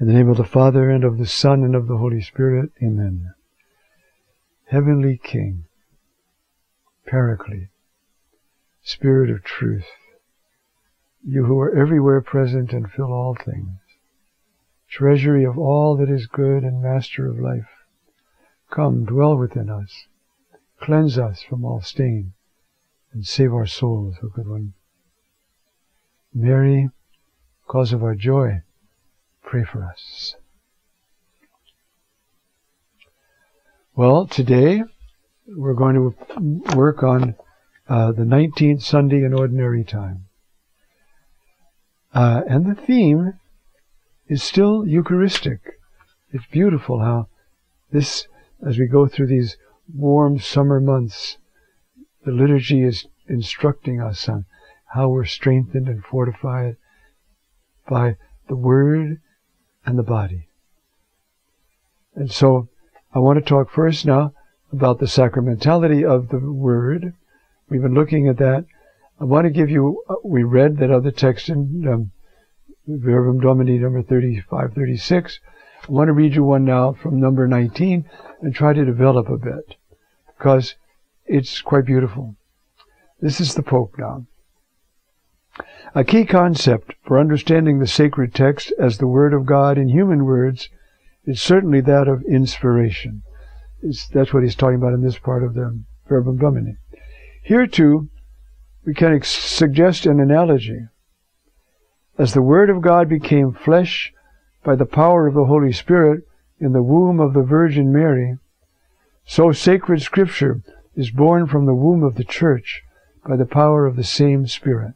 In the name of the Father, and of the Son, and of the Holy Spirit. Amen. Heavenly King, Paraclete, Spirit of truth, you who are everywhere present and fill all things, treasury of all that is good and master of life, come, dwell within us, cleanse us from all stain, and save our souls, O good one. Mary, cause of our joy, pray for us. Well, today we're going to work on uh, the 19th Sunday in Ordinary Time. Uh, and the theme is still Eucharistic. It's beautiful how this, as we go through these warm summer months, the liturgy is instructing us on how we're strengthened and fortified by the Word and the body. And so I want to talk first now about the sacramentality of the Word. We've been looking at that. I want to give you, uh, we read that other text in um, Verbum Domini number 35, 36. I want to read you one now from number 19 and try to develop a bit because it's quite beautiful. This is the Pope now. A key concept for understanding the sacred text as the Word of God in human words is certainly that of inspiration. It's, that's what he's talking about in this part of the Verbum Domini. Here too, we can ex- suggest an analogy. As the Word of God became flesh by the power of the Holy Spirit in the womb of the Virgin Mary, so sacred Scripture is born from the womb of the Church by the power of the same Spirit.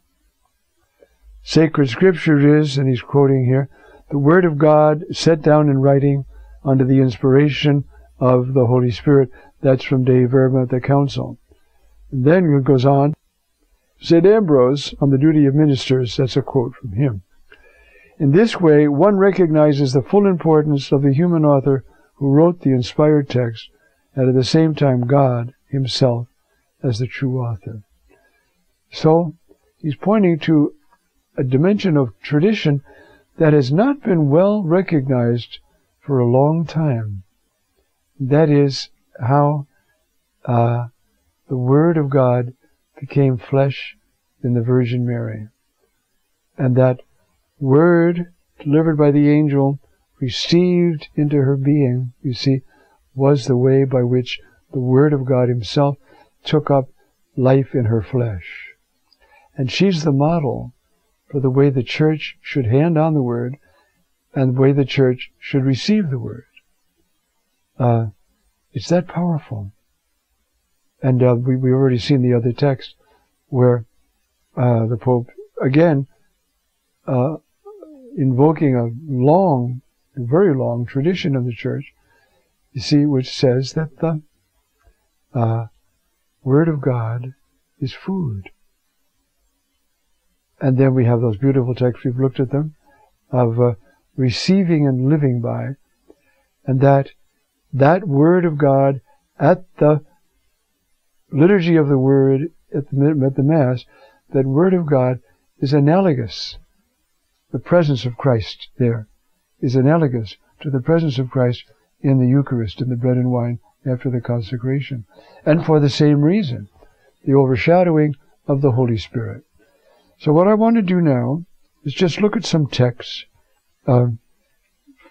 Sacred Scripture is, and he's quoting here, the Word of God set down in writing under the inspiration of the Holy Spirit. That's from Dei Verbum at the Council. And then it goes on. St. Ambrose, on the duty of ministers, that's a quote from him. In this way, one recognizes the full importance of the human author who wrote the inspired text, and at the same time God himself as the true author. So, he's pointing to a dimension of tradition that has not been well recognized for a long time. That is how uh, the Word of God became flesh in the Virgin Mary. And that Word delivered by the angel, received into her being, you see, was the way by which the Word of God Himself took up life in her flesh. And she's the model for the way the church should hand on the word and the way the church should receive the word. Uh, it's that powerful. And uh, we, we already seen the other text where uh, the Pope, again, uh, invoking a long, very long tradition of the church, you see, which says that the uh, Word of God is food. And then we have those beautiful texts, we've looked at them, of uh, receiving and living by. And that, that Word of God at the liturgy of the Word, at the, at the Mass, that Word of God is analogous. The presence of Christ there is analogous to the presence of Christ in the Eucharist, in the bread and wine after the consecration. And for the same reason, the overshadowing of the Holy Spirit. So what I want to do now is just look at some texts uh,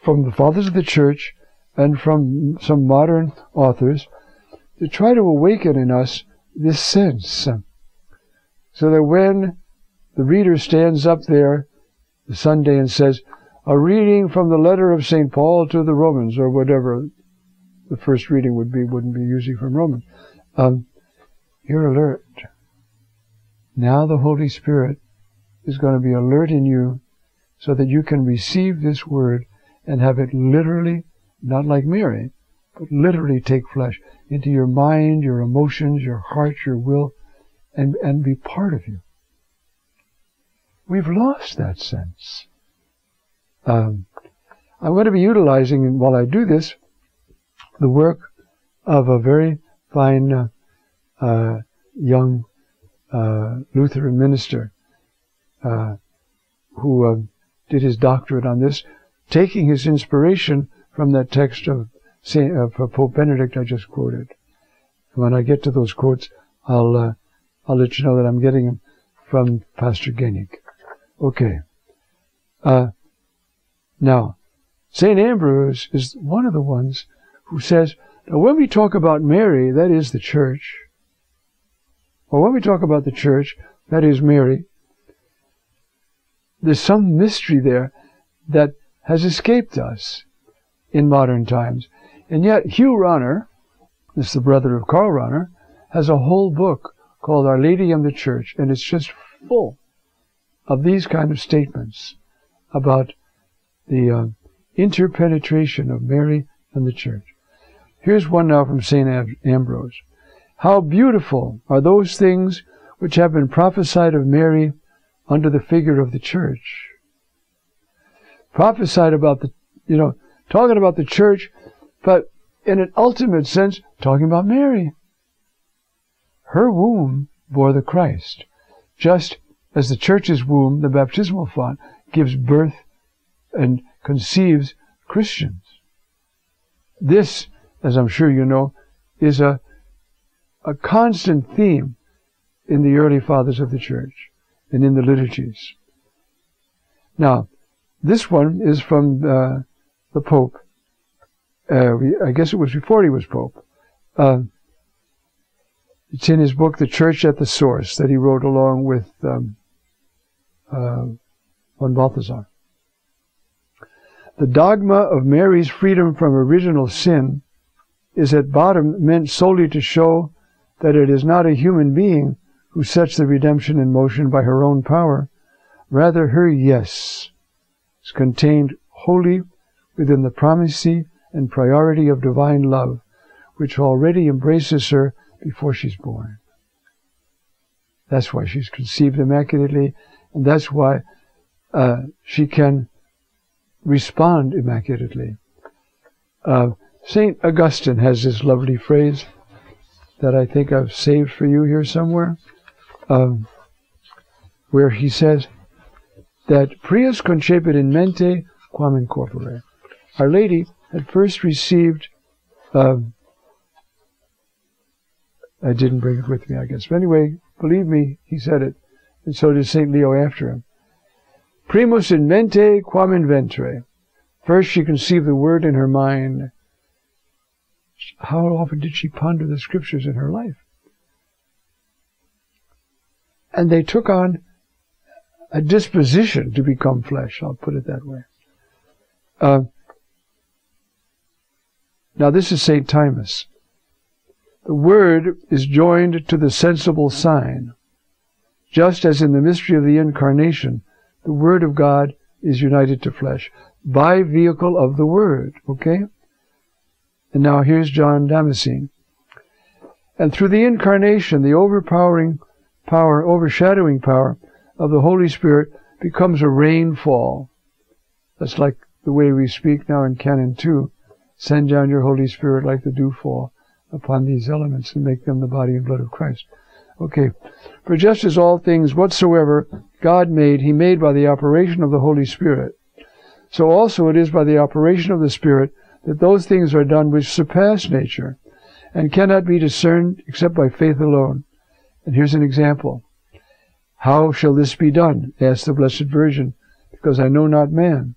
from the fathers of the church and from some modern authors to try to awaken in us this sense. So that when the reader stands up there the Sunday and says, a reading from the letter of St. Paul to the Romans, or whatever the first reading would be, wouldn't be usually from Romans. Um, you're alert. Now the Holy Spirit is going to be alert in you so that you can receive this word and have it literally, not like Mary, but literally take flesh into your mind, your emotions, your heart, your will, and, and be part of you. We've lost that sense. Um, I'm going to be utilizing, while I do this, the work of a very fine uh, uh, young uh, Lutheran minister uh, who uh, did his doctorate on this, taking his inspiration from that text of, Saint, of Pope Benedict I just quoted. When I get to those quotes, I'll uh, I'll let you know that I'm getting them from Pastor Genig. Okay. Uh, now, St. Ambrose is one of the ones who says, now when we talk about Mary, that is the church, or when we talk about the church, that is Mary, there's some mystery there that has escaped us in modern times. And yet, Hugh Rahner, this is the brother of Karl Rahner, has a whole book called Our Lady and the Church, and it's just full of these kind of statements about the uh, interpenetration of Mary and the Church. Here's one now from St. Ambrose. How beautiful are those things which have been prophesied of Mary under the figure of the church. Prophesied about the, you know, talking about the church, but in an ultimate sense, talking about Mary. Her womb bore the Christ, just as the church's womb, the baptismal font, gives birth and conceives Christians. This, as I'm sure you know, is a, a constant theme in the early fathers of the church and in the liturgies. Now, this one is from uh, the Pope. Uh, I guess it was before he was Pope. Uh, it's in his book, The Church at the Source, that he wrote along with um, uh, von Balthasar. The dogma of Mary's freedom from original sin is at bottom meant solely to show that it is not a human being who sets the redemption in motion by her own power. Rather, her yes is contained wholly within the primacy and priority of divine love, which already embraces her before she's born. That's why she's conceived immaculately, and that's why uh, she can respond immaculately. Uh, St. Augustine has this lovely phrase that I think I've saved for you here somewhere um, where he says that prius concepit in mente quam in corpore. Our Lady had first received, um, I didn't bring it with me, I guess. But anyway, believe me, he said it, and so did St. Leo after him. Primus in mente quam in ventre. First she conceived the word in her mind. How often did she ponder the scriptures in her life? and they took on a disposition to become flesh. I'll put it that way. Uh, now, this is St. Thomas. The Word is joined to the sensible sign, just as in the mystery of the Incarnation, the Word of God is united to flesh by vehicle of the Word. Okay? And now here's John Damascene. And through the Incarnation, the overpowering power, overshadowing power of the Holy Spirit becomes a rainfall. That's like the way we speak now in Canon 2. Send down your Holy Spirit like the dewfall upon these elements and make them the body and blood of Christ. Okay. For just as all things whatsoever God made, He made by the operation of the Holy Spirit. So also it is by the operation of the Spirit that those things are done which surpass nature and cannot be discerned except by faith alone. And here's an example. How shall this be done? asked the Blessed Virgin, because I know not man.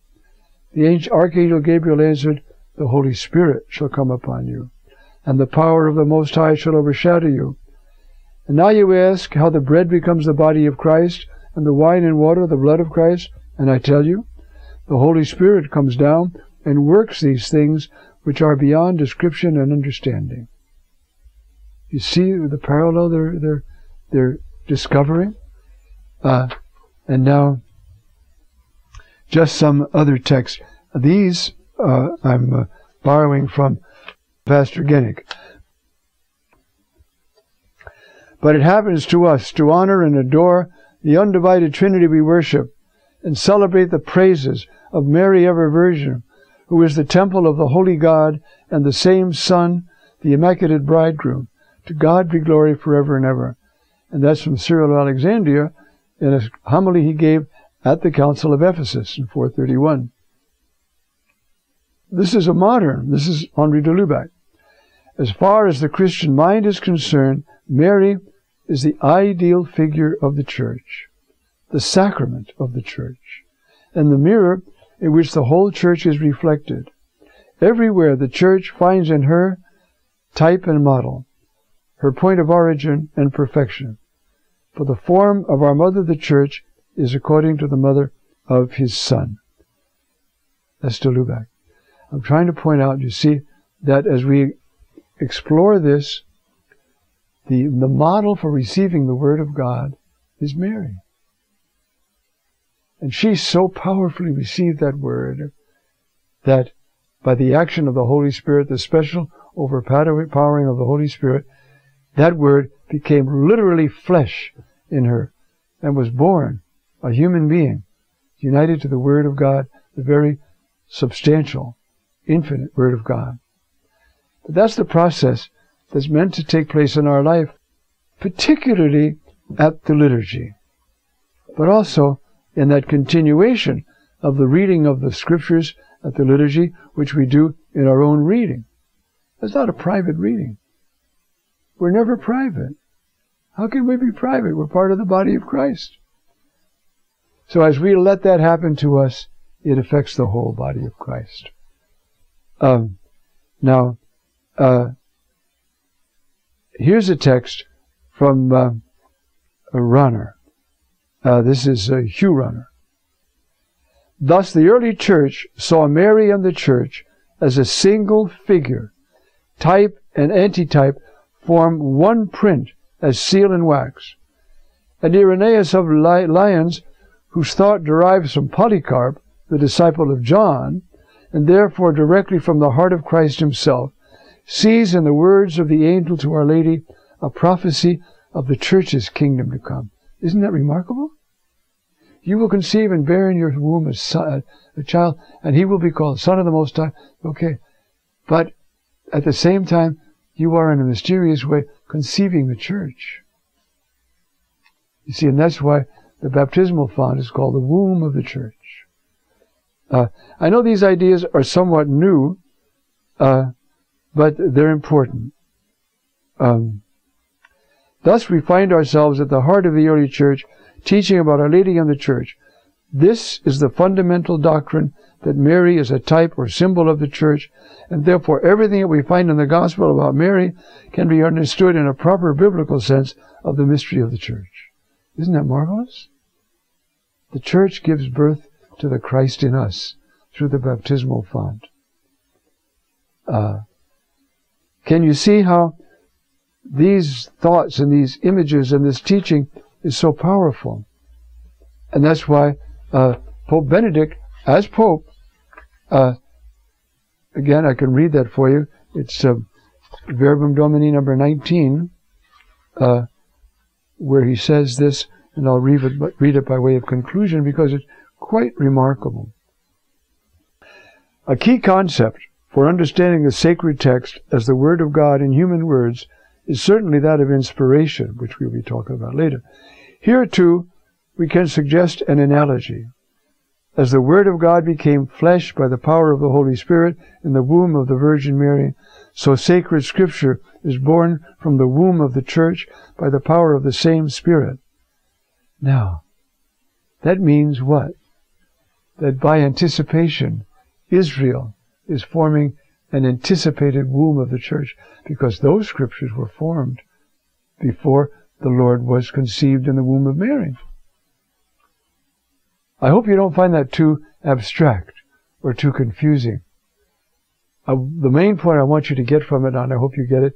The Archangel Gabriel answered, The Holy Spirit shall come upon you, and the power of the Most High shall overshadow you. And now you ask how the bread becomes the body of Christ, and the wine and water the blood of Christ, and I tell you, the Holy Spirit comes down and works these things which are beyond description and understanding. You see the parallel they're, they're they're discovering. Uh, and now, just some other texts. These uh, I'm uh, borrowing from Pastor Genig. But it happens to us to honor and adore the undivided Trinity we worship and celebrate the praises of Mary Ever Virgin, who is the temple of the Holy God and the same Son, the Immaculate Bridegroom. To God be glory forever and ever and that's from Cyril of Alexandria in a homily he gave at the Council of Ephesus in 431. this is a modern, this is Henri de Lubac. As far as the Christian mind is concerned, Mary is the ideal figure of the church, the sacrament of the church, and the mirror in which the whole church is reflected. Everywhere the church finds in her type and model, her point of origin and perfection. For the form of our mother the church is according to the mother of his son. That's Lubac. I'm trying to point out, you see, that as we explore this, the, the model for receiving the Word of God is Mary. And she so powerfully received that Word that by the action of the Holy Spirit, the special overpowering of the Holy Spirit, that Word became literally flesh in her and was born a human being, united to the Word of God, the very substantial, infinite Word of God. But that's the process that's meant to take place in our life, particularly at the liturgy, but also in that continuation of the reading of the scriptures at the liturgy, which we do in our own reading. It's not a private reading. We're never private. How can we be private? We're part of the body of Christ. So as we let that happen to us, it affects the whole body of Christ. Um, now, uh, here's a text from uh, a Rahner. Uh, this is uh, Hugh Rahner. Thus, the early church saw Mary and the church as a single figure. Type and antitype form one print as seal and wax. And Irenaeus of Lyons, whose thought derives from Polycarp, the disciple of John, and therefore directly from the heart of Christ himself, sees in the words of the angel to Our Lady a prophecy of the church's kingdom to come. Isn't that remarkable? You will conceive and bear in your womb a, son, a child, and he will be called Son of the Most High. Okay. But at the same time, you are in a mysterious way conceiving the church. You see, and that's why the baptismal font is called the womb of the church. Uh, I know these ideas are somewhat new, uh, but they're important. Um, thus, we find ourselves at the heart of the early church, teaching about Our Lady and the church. This is the fundamental doctrine that Mary is a type or symbol of the church, and therefore everything that we find in the gospel about Mary can be understood in a proper biblical sense of the mystery of the church. Isn't that marvelous? The church gives birth to the Christ in us through the baptismal font. Uh, can you see how these thoughts and these images and this teaching is so powerful? And that's why uh, Pope Benedict, as Pope, uh, again, I can read that for you. It's uh, Verbum Domini number 19, uh, where he says this, and I'll read it, read it by way of conclusion because it's quite remarkable. A key concept for understanding the sacred text as the Word of God in human words is certainly that of inspiration, which we'll be talking about later. Here, too, we can suggest an analogy. As the Word of God became flesh by the power of the Holy Spirit in the womb of the Virgin Mary, so sacred Scripture is born from the womb of the Church by the power of the same Spirit. Now, that means what? That by anticipation, Israel is forming an anticipated womb of the church because those scriptures were formed before the Lord was conceived in the womb of Mary. I hope you don't find that too abstract or too confusing. Uh, the main point I want you to get from it, and I hope you get it,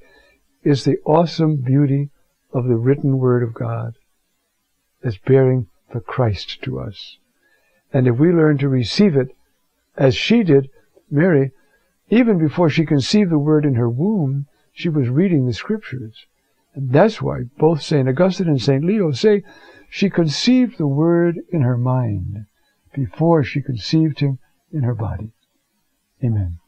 is the awesome beauty of the written Word of God as bearing the Christ to us. And if we learn to receive it as she did, Mary, even before she conceived the Word in her womb, she was reading the Scriptures. And that's why both St. Augustine and St. Leo say she conceived the Word in her mind before she conceived him in her body. Amen.